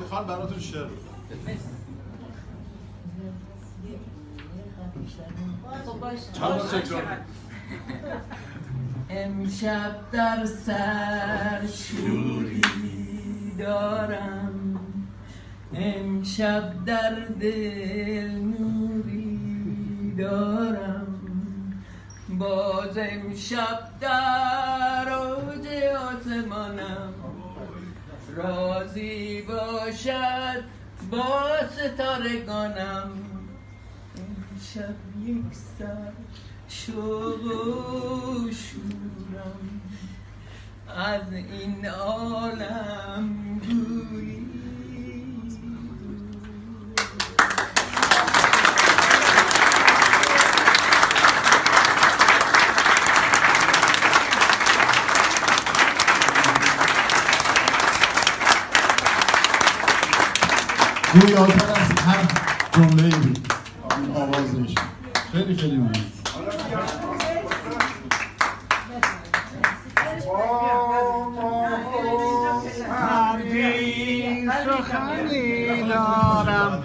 می‌خوام براتون شعر تکرار امشب در سر شوری دارم. امشب در دل نوری دارم. باز امشب در رازی باشد با ستارگانم. امشب یک سر شوق و شورم. از این عالم گویاتر از هر جمله بود. آوازش خیلی خیلی مهم سخنی دارم.